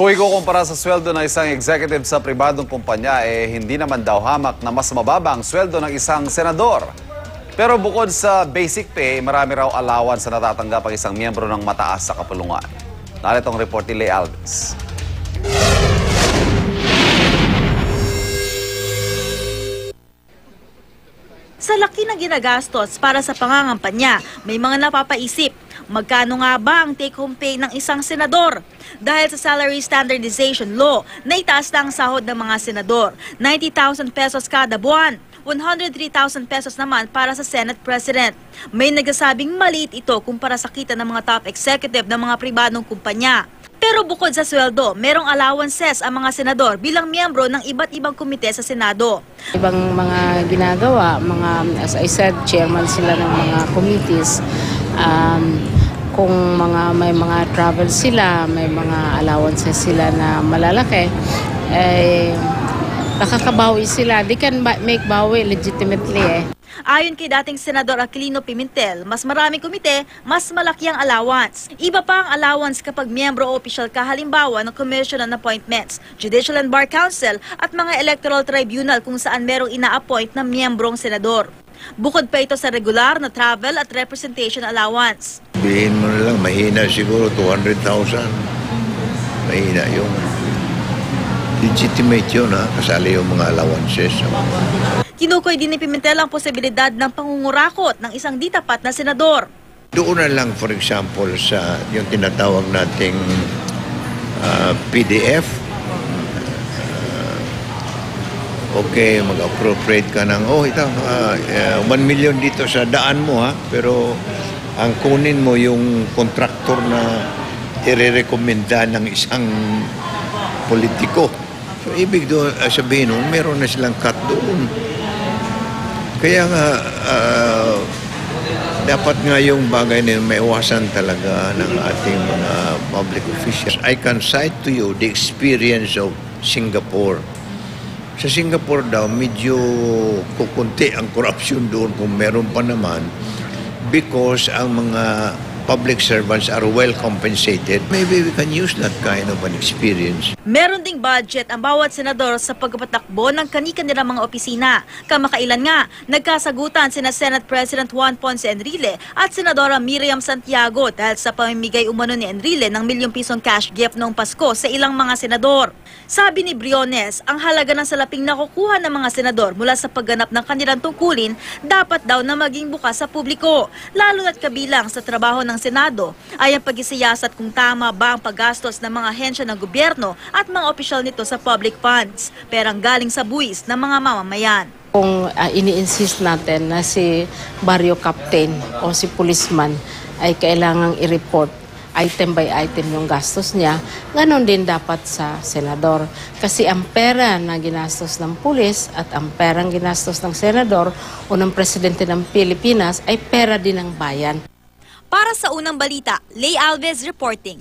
Kung ikukumpara sa sweldo ng isang executive sa pribadong kumpanya, eh hindi naman daw hamak na mas mababa ang sweldo ng isang senador. Pero bukod sa basic pay, marami raw allowance na natatanggap ang isang miyembro ng mataas sa kapulungan. Narito ang report ni Leigh Alves. Sa laki ng ginagastos para sa pangangampanya, may mga napapaisip, magkano nga ba ang take-home pay ng isang senador? Dahil sa salary standardization law, naitaas na ang sahod ng mga senador, 90,000 pesos kada buwan. 103,000 pesos naman para sa Senate President. May nagsasabing maliit ito kumpara sa kita ng mga top executive ng mga pribadong kumpanya. Pero bukod sa sweldo, merong allowances ang mga senador bilang miyembro ng iba't ibang komite sa Senado. Ibang mga ginagawa, mga, as I said, chairman sila ng mga committees. Um, kung mga may mga travel sila, may mga allowances sila na malalaki, eh, nakakabawi sila. They can make bawi legitimately eh. Ayon kay dating Senador Aquilino Pimentel, mas maraming komite, mas malaki ang allowance. Iba pa ang allowance kapag miyembro o opisyal ka halimbawa ng Commission on Appointments, Judicial and Bar Council at mga electoral tribunal kung saan merong ina-appoint na miyembrong senador. Bukod pa ito sa regular na travel at representation allowance. Sabihin mo na lang, mahina siguro 200,000. Mahina yung legitimate yun ha, kasali yung mga allowances. Kinukoy din ni Pimentel ang posibilidad ng pangungurakot ng isang di tapat na senador. Doon na lang for example sa yung tinatawag nating ah, PDF. Ah, okay, mag-appropriate ka ng, oh ito, 1 million dito sa daan mo ha, pero ang kunin mo yung kontraktor na irerekomenda ng isang politiko. So, ibig doon, ah, sabihin nun, meron na silang cut doon. Kaya nga, ah, dapat nga yung bagay na maiwasan talaga ng ating mga public officials. I can cite to you the experience of Singapore. Sa Singapore daw, medyo kukunti ang corruption doon kung meron pa naman because ang mga public servants are well compensated. Maybe we can use that kind of an experience. Meron ding budget ang bawat senador sa pagpatakbo ng kani-kanilang mga opisina. Kamakailan nga, nagkasagutan sina Senate President Juan Ponce Enrile at Senadora Miriam Santiago dahil sa pamimigay umano ni Enrile ng milyong pisong cash gift noong Pasko sa ilang mga senador. Sabi ni Briones, ang halaga ng salaping nakukuha ng mga senador mula sa pagganap ng kanilang tungkulin dapat daw na maging bukas sa publiko, lalo na't kabilang sa trabaho ng Senado ay ang pag-isiyasat kung tama ba ang paggastos ng mga ahensya ng gobyerno at mga opisyal nito sa public funds, perang galing sa buwis ng mga mamamayan. Kung ah, ini-insist natin na si barrio captain o si policeman ay kailangang i-report item by item yung gastos niya, ganon din dapat sa senador. Kasi ang pera na ginastos ng pulis at ang perang ginastos ng senador o ng presidente ng Pilipinas ay pera din ng bayan. Para sa unang balita, Lay Alves reporting.